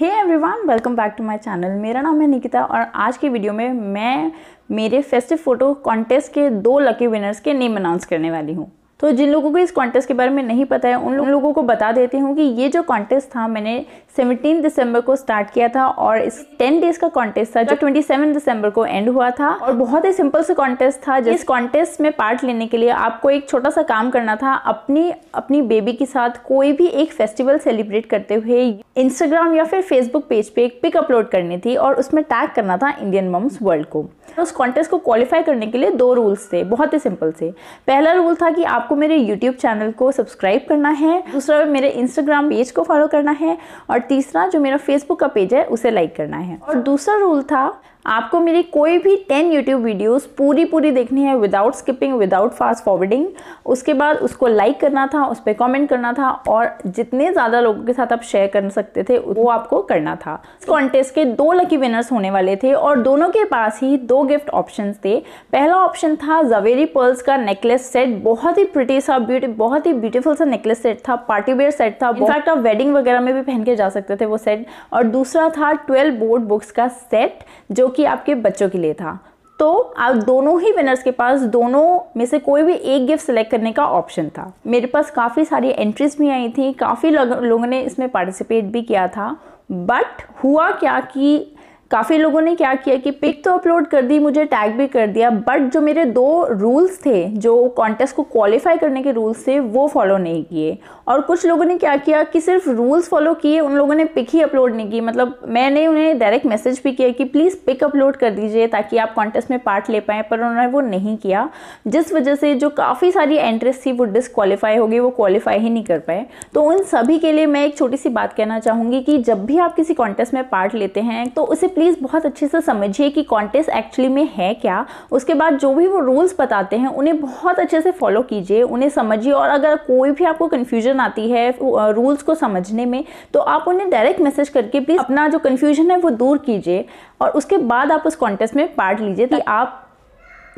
Hey everyone welcome back to my channel मेरा नाम है निकिता और आज की वीडियो में मैं मेरे फेस्टिव फ़ोटो कॉन्टेस्ट के दो लकी विनर्स के नेम अनाउंस करने वाली हूँ। तो जिन लोगों को इस कॉन्टेस्ट के बारे में नहीं पता है, उन लोगों को बता देती हूँ कि ये जो कॉन्टेस्ट था, मैंने 17 दिसंबर को स्टार्ट किया था और इस 10 डेज़ का कॉन्टेस्ट था, जो 27 दिसंबर को एंड हुआ था। और बहुत ही सिंपल सा कॉन्टेस्ट था, जिस कॉन्टेस्ट में पार्ट लेने के लिए आपको एक छोटा सा काम करना था, अपनी अपनी बेबी के साथ कोई भी एक फेस्टिवल सेलिब्रेट करते हुए इंस्टाग्राम या फिर फेसबुक पेज पे एक पिक अपलोड करनी थी और उसमें टैग करना था इंडियन मम्स वर्ल्ड को। उस कॉन्टेस्ट को क्वालिफाई करने के लिए दो रूल्स थे, बहुत ही सिंपल से। पहला रूल था कि आपको मेरे यूट्यूब चैनल को सब्सक्राइब करना है, दूसरा मेरे इंस्टाग्राम पेज को फॉलो करना है, और तीसरा जो मेरा फेसबुक का पेज है, उसे लाइक करना है। और दूसरा रूल था आपको मेरी कोई भी टेन यूट्यूब वीडियोस पूरी पूरी देखनी है without skipping without fast forwarding उसके बाद उसको लाइक करना था उस पर कॉमेंट करना था और जितने ज़्यादा लोगों के साथ आप शेयर कर सकते थे वो आपको करना था। इस कॉन्टेस्ट के दो लकी विनर्स होने वाले थे और दोनों के पास ही दो गिफ्ट ऑप्शन थे। पहला ऑप्शन था जवेरी पर्ल्स का नेकलेस सेट बहुत ही प्रिटी सा ब्यूटी बहुत ही ब्यूटीफुल सा नेकलेस सेट था पार्टी वेयर सेट था। इनफैक्ट आप वेडिंग वगैरह में भी पहन के जा सकते थे वो सेट और दूसरा था ट्वेल्व बोर्ड बुक्स का सेट जो कि आपके बच्चों के लिए था। तो आप दोनों ही विनर्स के पास, दोनों में से कोई भी एक गिफ्ट सेलेक्ट करने का ऑप्शन था। मेरे पास काफ़ी सारी एंट्रीज भी आई थी, काफ़ी लोगों ने इसमें पार्टिसिपेट भी किया था। बट हुआ क्या कि काफ़ी लोगों ने क्या किया कि पिक तो अपलोड कर दी, मुझे टैग भी कर दिया बट जो मेरे दो रूल्स थे, जो कॉन्टेस्ट को क्वालिफाई करने के रूल्स थे, वो फॉलो नहीं किए। और कुछ लोगों ने क्या किया कि सिर्फ़ रूल्स फॉलो किए, उन लोगों ने पिक ही अपलोड नहीं की। मतलब मैंने उन्हें डायरेक्ट मैसेज भी किया कि प्लीज़ पिक अपलोड कर दीजिए ताकि आप कॉन्टेस्ट में पार्ट ले पाएँ, पर उन्होंने वो नहीं किया। जिस वजह से जो काफ़ी सारी एंट्रेंस थी, वो डिसक्वालीफाई हो गई, वो क्वालिफाई ही नहीं कर पाए। तो उन सभी के लिए मैं एक छोटी सी बात कहना चाहूँगी कि जब भी आप किसी कॉन्टेस्ट में पार्ट लेते हैं तो उसे प्लीज़ बहुत अच्छे से समझिए कि कॉन्टेस्ट एक्चुअली में है क्या। उसके बाद जो भी वो रूल्स बताते हैं, उन्हें बहुत अच्छे से फॉलो कीजिए, उन्हें समझिए और अगर कोई भी आपको कन्फ्यूज़न आती है रूल्स को समझने में तो आप उन्हें डायरेक्ट मैसेज करके प्लीज़ अपना जो कन्फ्यूज़न है वो दूर कीजिए और उसके बाद आप उस कॉन्टेस्ट में पार्ट लीजिए ताकि आप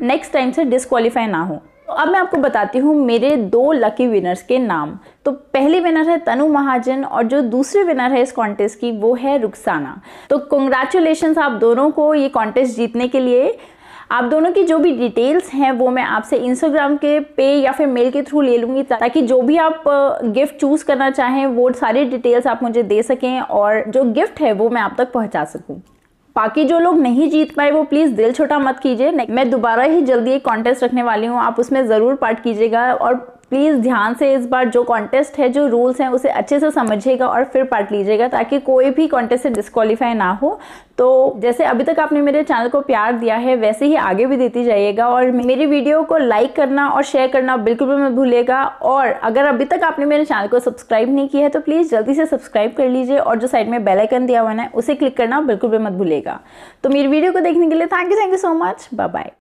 नेक्स्ट टाइम से डिसक्वालीफाई ना हो। अब मैं आपको बताती हूँ मेरे दो लकी विनर्स के नाम। तो पहली विनर है तनु महाजन और जो दूसरी विनर है इस कॉन्टेस्ट की वो है रुखसाना। तो कंग्रेचुलेशन आप दोनों को ये कॉन्टेस्ट जीतने के लिए। आप दोनों की जो भी डिटेल्स हैं वो मैं आपसे इंस्टाग्राम के पे या फिर मेल के थ्रू ले लूँगी ताकि जो भी आप गिफ्ट चूज़ करना चाहें, वो सारी डिटेल्स आप मुझे दे सकें और जो गिफ्ट है वो मैं आप तक पहुँचा सकूँ। बाकी जो लोग नहीं जीत पाए, वो प्लीज़ दिल छोटा मत कीजिए। मैं दोबारा ही जल्दी एक कॉन्टेस्ट रखने वाली हूँ। आप उसमें ज़रूर पार्ट कीजिएगा और प्लीज़ ध्यान से इस बार जो कॉन्टेस्ट है, जो रूल्स हैं, उसे अच्छे से समझिएगा और फिर पार्ट लीजिएगा ताकि कोई भी कॉन्टेस्ट से डिस्कालीफाई ना हो। तो जैसे अभी तक आपने मेरे चैनल को प्यार दिया है, वैसे ही आगे भी देती जाइएगा और मेरी वीडियो को लाइक करना और शेयर करना बिल्कुल भी मत भूलिएगा। और अगर अभी तक आपने मेरे चैनल को सब्सक्राइब नहीं किया है तो प्लीज़ जल्दी से सब्सक्राइब कर लीजिए और जो साइड में बेलाइकन दिया हुआ है उसे क्लिक करना बिल्कुल भी मत भूलिएगा। तो मेरी वीडियो को देखने के लिए thank you thank you so much bye